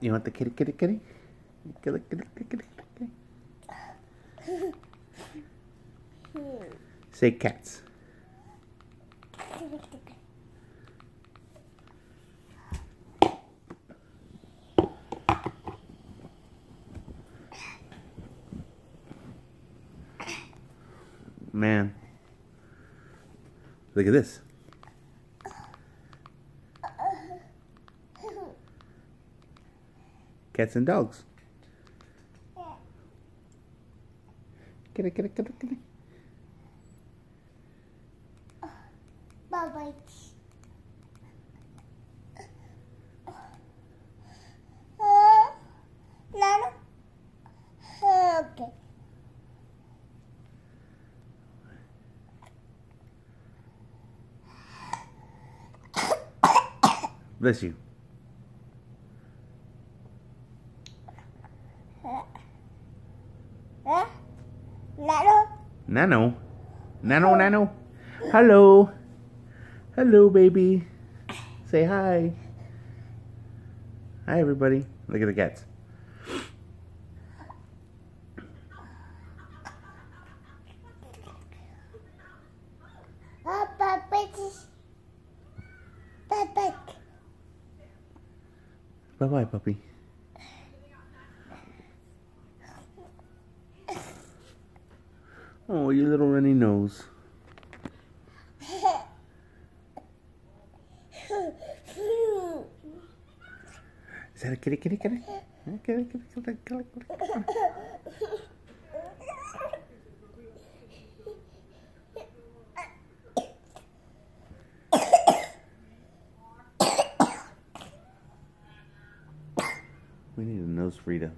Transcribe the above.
You want the kitty, kitty, kitty? Kitty, kitty, kitty, kitty. Say cats. Man. Look at this. Cats and dogs. Kitty, kitty, kitty, kitty. Bye-bye. Nano? Okay. Bless you. Nano? Nano. Nano, Nano. Hello. Hello, baby. Say hi. Hi, everybody. Look at the cats. Bye-bye. Bye-bye. Bye bye, puppy. Oh, your little runny nose. Is that a kitty, kitty, kitty? Kitty, kitty, kitty, kitty, kitty. We need a NoseFrida.